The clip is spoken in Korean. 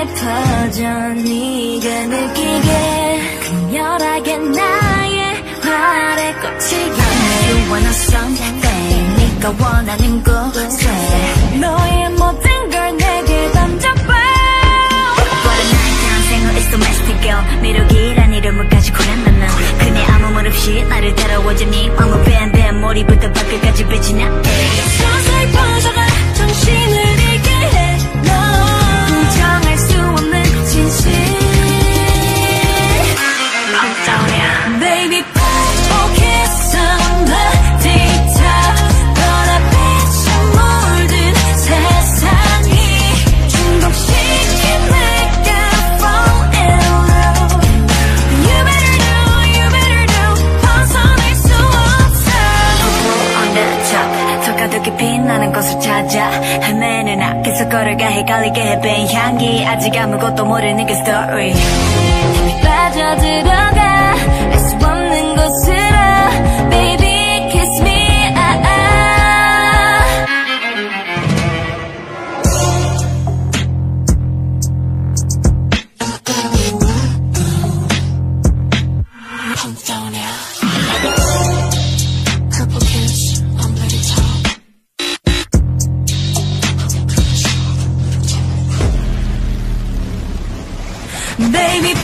깊게 퍼져 네가 느끼게 강렬하게 나의 활에 꽂히게 You want something 네가 원하는 곳에 너의 모든 걸 내게 던져봐 What a night down 생활 is domestic girl. 매력이란 이름을까지 고란나나 그네 아무 말 없이 나를 따라오자니 네 마음은 뱀뱀 머리부터 발끝까지 빛이 나 헤매는 앞에서 걸어가 헷갈리게 해변 향기 아직 아무것도 모르는 그 story 빠져들어가 알 수 없는 곳으로 Baby kiss me ah, ah. I'm down now. Baby,